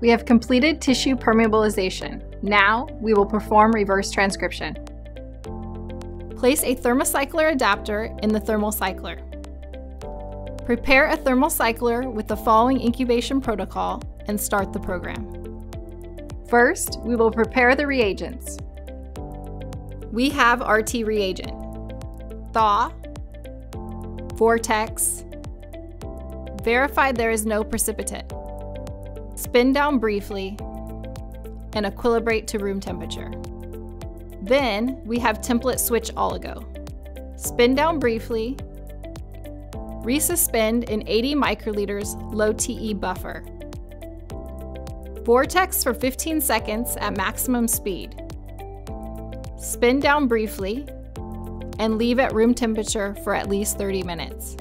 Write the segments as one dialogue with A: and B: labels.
A: We have completed tissue permeabilization. Now we will perform reverse transcription. Place a thermocycler adapter in the thermocycler. Prepare a thermocycler with the following incubation protocol and start the program. First, we will prepare the reagents. We have RT reagent, thaw, vortex, verify there is no precipitate, spin down briefly, and equilibrate to room temperature. Then we have template switch oligo. Spin down briefly, resuspend in 80 microliters low TE buffer. Vortex for 15 seconds at maximum speed. Spin down briefly and leave at room temperature for at least 30 minutes.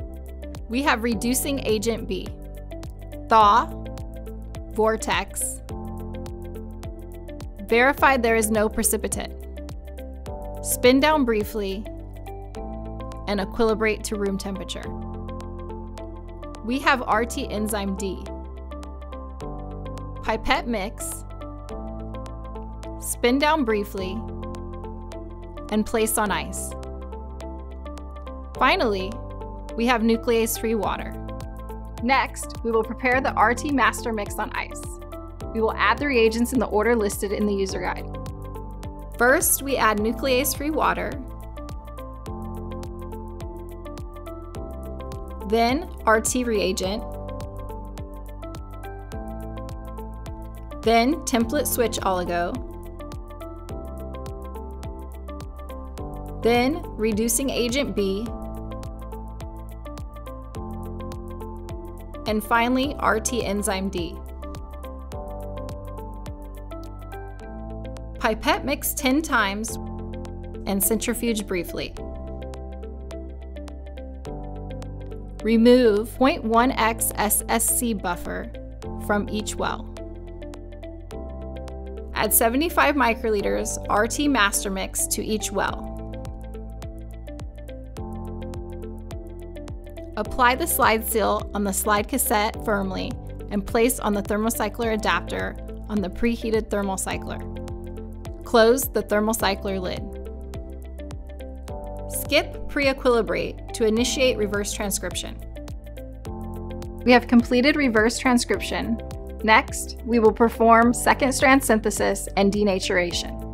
A: We have reducing agent B, thaw, vortex, verify there is no precipitate, spin down briefly, and equilibrate to room temperature. We have RT enzyme D, pipette mix, spin down briefly, and place on ice. Finally, we have nuclease-free water. Next, we will prepare the RT master mix on ice. We will add the reagents in the order listed in the user guide. First, we add nuclease-free water, then RT reagent, then template switch oligo, then reducing agent B, and finally RT enzyme D. Pipette mix 10 times and centrifuge briefly. Remove 0.1x SSC buffer from each well. Add 75 microliters RT master mix to each well. Apply the slide seal on the slide cassette firmly and place on the thermocycler adapter on the preheated thermocycler. Close the thermocycler lid. Skip pre-equilibrate to initiate reverse transcription. We have completed reverse transcription. Next, we will perform second strand synthesis and denaturation.